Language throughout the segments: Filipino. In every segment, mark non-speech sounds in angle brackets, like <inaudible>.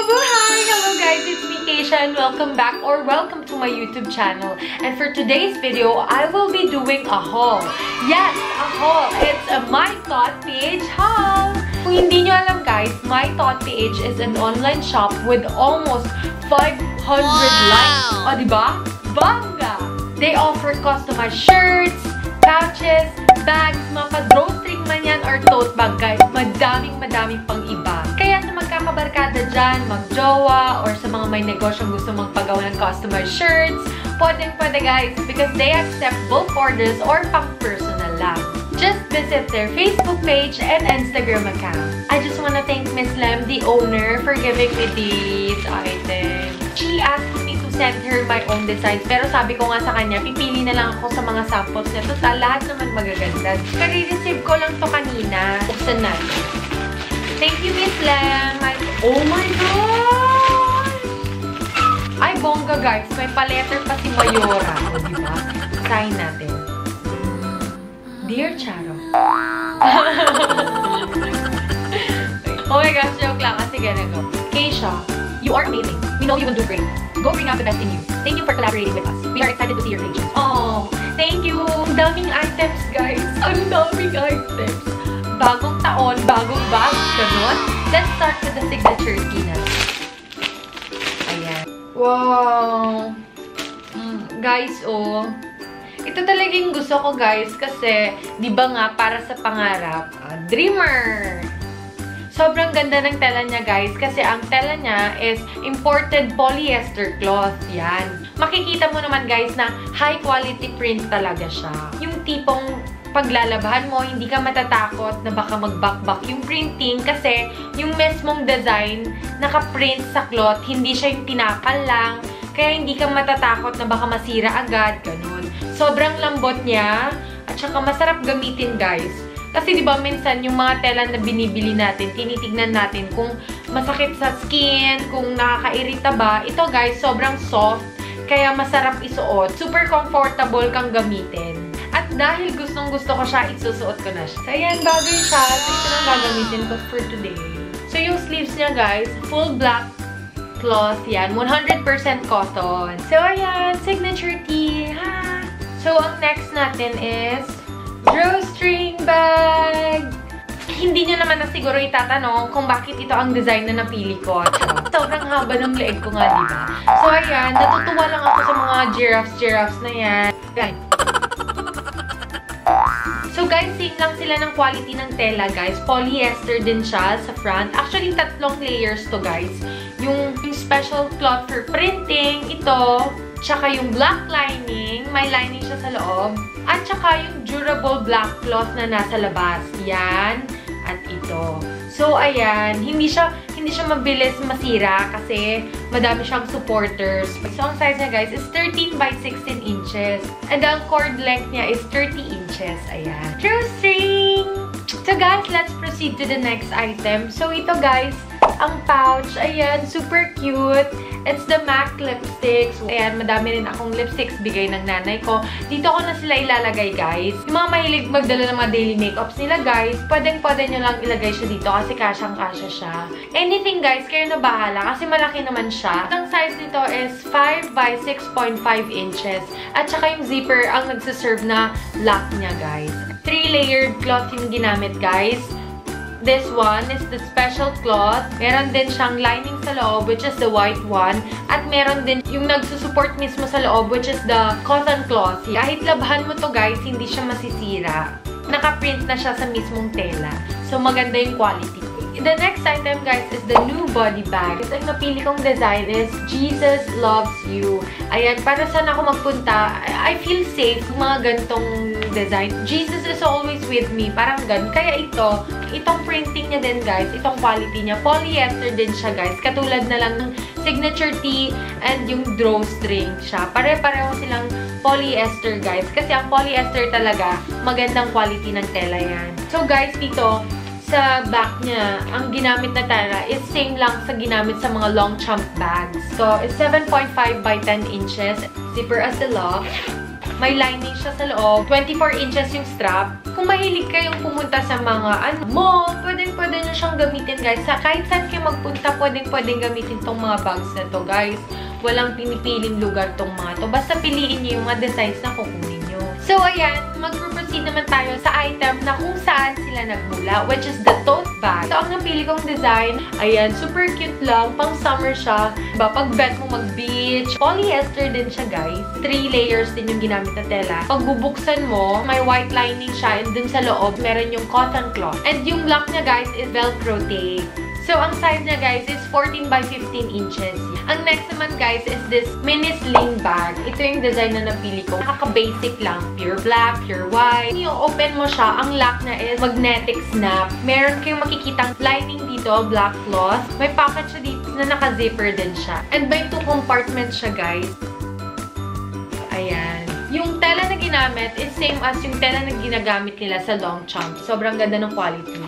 Mabuhay! Hello guys, it's me Keisha and welcome back or welcome to my YouTube channel. And for today's video, I will be doing a haul. Yes, a haul. It's a My Thought PH haul. Kung hindi nyo alam guys, My Thought PH is an online shop with almost 500 likes. O, diba? Bangga! They offer customized shirts, pouches, bags, mga drawstring man yan or tote bag guys. Madaming madaming pang iba. Kaya sa magkakabarkada dyan, magjowa, or sa mga may negosyo gusto magpagawa ng customized shirts, pwedeng pwede guys because they accept bulk orders or pang personal lang. Just visit their Facebook page and Instagram account. I just want to thank Miss Lem, the owner, for giving me these items. She asked me to send her my own designs. Pero sabi ko nga sa kanya, pipili na lang ako sa mga samples na to. Lahat naman magaganda. Kari-receive ko lang to kanina. Buksan natin. Thank you, Miss Lem. Oh my gosh! Ay, bongga guys. May paletter pa si Mayora. O, diba? Sign natin. Dear Charo. <laughs> oh my gosh, joke lang. Kasi ganun go. Keisha, you are amazing. We know you will do great. Go bring out the best in you. Thank you for collaborating with us. We are excited to see your pages. Oh, thank you. Ang daming items, guys. Ang daming items. Bagong taon, bagong bag. Ganun. Let's start with the signature key na. Ayan. Wow. Mm, guys, oh. Ito talagang gusto ko, guys, kasi, di ba nga, para sa pangarap, uh, dreamer. Sobrang ganda ng tela niya, guys, kasi ang tela niya is imported polyester cloth. Yan. Makikita mo naman, guys, na high quality print talaga siya. Yung tipong paglalabahan mo, hindi ka matatakot na baka magbakbak yung printing kasi yung mismong design naka-print sa cloth, hindi siya yung tinakal lang. Kaya hindi ka matatakot na baka masira agad, ganun. Sobrang lambot niya at saka masarap gamitin, guys. Kasi 'di ba minsan yung mga tela na binibili natin, tinitignan natin kung masakit sa skin, kung nakakairita ba. Ito guys, sobrang soft, kaya masarap isuot. Super comfortable kang gamitin. At dahil gustong-gusto ko siya, isusuot ko na siya. So ayan, bagay siya. Ito na gagamitin ko for today. So yung sleeves niya guys, full black cloth yan. 100% cotton. So ayan, signature tee. Ha! So ang next natin is drawstring bag. Hindi nyo naman na siguro itatanong kung bakit ito ang design na napili ko. Sobrang haba ng leeg ko nga, diba? So, ayan. Natutuwa lang ako sa mga giraffes-giraffes na yan. Yan. So, guys, same lang sila ng quality ng tela, guys. Polyester din siya sa front. Actually, tatlong layers to, guys. Yung special cloth for printing, ito, tsaka yung black lining, may lining siya sa loob, at tsaka yung durable black cloth na nasa labas. Yan. At ito. So, ayan. Hindi siya, hindi siya mabilis masira kasi madami siyang supporters. So, ang size niya, guys, is 13 by 16 inches. And ang cord length niya is 30 inches. Ayan. Drawstring! So, guys, let's proceed to the next item. So, ito, guys, ang pouch. Ayan, super cute. It's the MAC lipsticks. Ayan, madami rin akong lipsticks bigay ng nanay ko. Dito ko na sila ilalagay, guys. Yung mga mahilig magdala ng mga daily makeups nila, guys, pwedeng-pwede nyo lang ilagay siya dito kasi kasyang-kasya siya. Anything, guys, kayo na bahala kasi malaki naman siya. Ang size nito is 5 by 6.5 inches. At saka yung zipper ang nagsiserve na lock niya, guys. Three-layered cloth yung ginamit, guys. This one is the special cloth. Meron din siyang lining sa loob, which is the white one. At meron din yung nagsusupport mismo sa loob, which is the cotton cloth. Kahit labhan mo to guys, hindi siya masisira. Naka-print na siya sa mismong tela. So, maganda yung quality. The next item, guys, is the new body bag. Ito yung napili kong design is Jesus Loves You. Ayan, para saan ako magpunta, I feel safe yung mga gantong design. Jesus is always with me. Parang gan. Kaya ito, itong printing niya din, guys, itong quality niya, polyester din siya, guys. Katulad na lang ng signature tee and yung drawstring siya. Pare-pareho silang polyester, guys. Kasi ang polyester talaga, magandang quality ng tela yan. So, guys, dito, sa back niya, ang ginamit na tela is same lang sa ginamit sa mga long chump bags. So, it's 7.5 by 10 inches. Zipper as the lock. May lining siya sa loob. 24 inches yung strap. Kung mahilig kayong pumunta sa mga ano, mall, pwedeng-pwede nyo siyang gamitin, guys. Sa kahit saan kayo magpunta, pwedeng-pwedeng gamitin tong mga bags na to, guys. Walang pinipiling lugar tong mga to. Basta piliin nyo yung mga designs na kukunin. So, ayan, mag-proceed naman tayo sa item na kung saan sila nagmula, which is the tote bag. So, ang napili kong design, ayan, super cute lang, pang summer siya. Diba, pag bet mo mag-beach, polyester din siya, guys. Three layers din yung ginamit na tela. Pag bubuksan mo, may white lining siya, and dun sa loob, meron yung cotton cloth. And yung lock niya, guys, is velcro tape. So, ang size niya, guys, is 14 by 15 inches. Ang next naman, guys, is this mini sling bag. Ito yung design na napili ko. Nakaka-basic lang. Pure black, pure white. Yung open mo siya, ang lock na is magnetic snap. Meron kayong makikitang lining dito, black cloth. May pocket siya dito na naka-zipper din siya. And may two compartments siya, guys. Ayan. Yung tela na ginamit is same as yung tela na ginagamit nila sa long chunk. Sobrang ganda ng quality.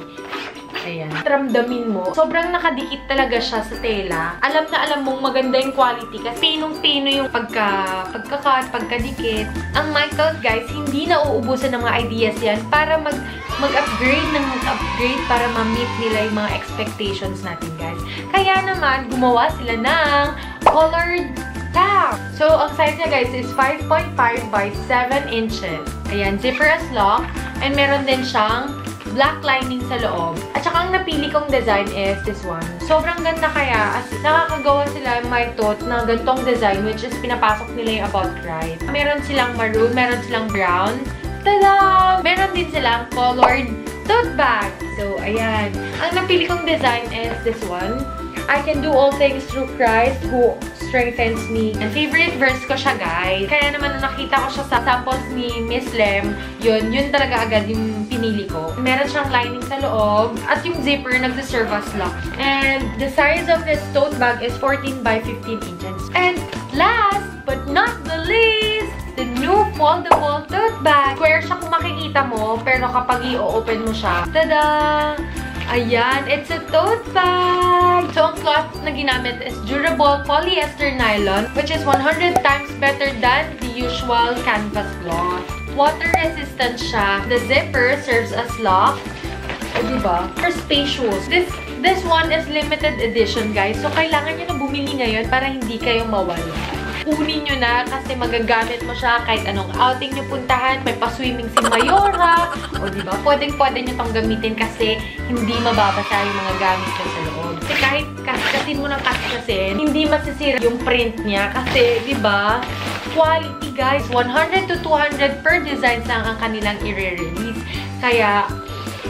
Ayan. Ramdamin mo. Sobrang nakadikit talaga siya sa tela. Alam na alam mong maganda yung quality kasi pinong-pino yung pagka, pagkakat, pagkadikit. Ang Michael, guys, hindi na uubusan ng mga ideas yan para mag mag-upgrade ng mag-upgrade para ma-meet nila yung mga expectations natin, guys. Kaya naman, gumawa sila ng colored tab. So, ang size niya, guys, is 5.5 by 7 inches. Ayan, zipper as lock. And meron din siyang black lining sa loob. At saka ang napili kong design is this one. Sobrang ganda kaya as nakakagawa sila my tote na gantong design which is pinapasok nila yung about right. Meron silang maroon, meron silang brown. Tada! Meron din silang colored tote bag. So, ayan. Ang napili kong design is this one. I can do all things through Christ who strengthens me. And favorite verse ko siya, guys. Kaya naman nung nakita ko siya sa samples ni Miss Lem, yun, yun talaga agad yung pinili ko. Meron siyang lining sa loob, at yung zipper nagsiserve as lock. And the size of this tote bag is 14 by 15 inches. And last but not the least, the new foldable tote bag. Square siya kung makikita mo, pero kapag i-open mo siya, tada! Ayan, it's a tote bag! So, ang cloth na ginamit is durable polyester nylon, which is 100 times better than the usual canvas cloth. Water resistant siya. The zipper serves as lock. O, diba? For spacious. This this one is limited edition, guys. So, kailangan nyo na bumili ngayon para hindi kayo mawala kunin nyo na kasi magagamit mo siya kahit anong outing nyo puntahan. May pa-swimming si Mayora. O diba, pwedeng-pwede nyo tong gamitin kasi hindi mababasa yung mga gamit nyo sa loob. Kasi kahit kaskasin mo ng kaskasin, hindi masisira yung print niya kasi, diba, quality guys. 100 to 200 per design lang ang kanilang i-release. Kaya,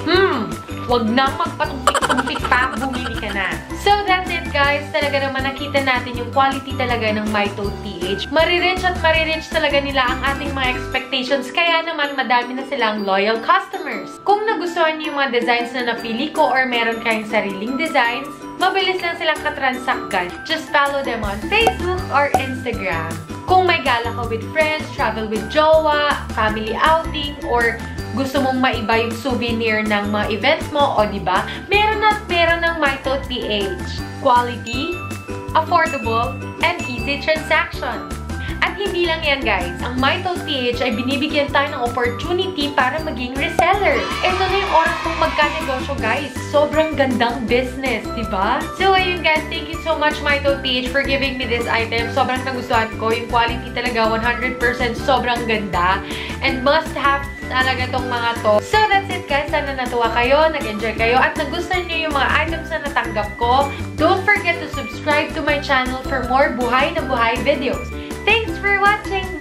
hmm, wag nang magpatumpik-tumpik pa, bumili ka na. So, that's it guys. Talaga naman nakita natin yung quality talaga ng MyToad PH. Maririch at maririch talaga nila ang ating mga expectations. Kaya naman, madami na silang loyal customers. Kung nagustuhan niyo yung mga designs na napili ko or meron kayong sariling designs, mabilis lang silang katransact guys. Just follow them on Facebook or Instagram. Kung may gala ka with friends, travel with jowa, family outing, or gusto mong maiba yung souvenir ng mga events mo, o ba? Meron at meron ng MyToad PH. Quality, affordable, and easy transaction. At hindi lang yan guys, ang MyToad PH ay binibigyan tayo ng opportunity para maging reseller. Ito na yung oras kong magka-negosyo guys. Sobrang gandang business, di ba? So ayun guys, thank you so much MyToad PH for giving me this item. Sobrang nagustuhan ko. Yung quality talaga 100% sobrang ganda. And must have talaga tong mga to. So that's it guys. Sana natuwa kayo, nag-enjoy kayo, at nagustuhan nyo yung mga items na natanggap ko. Don't forget to subscribe to my channel for more buhay na buhay videos. Thanks for watching!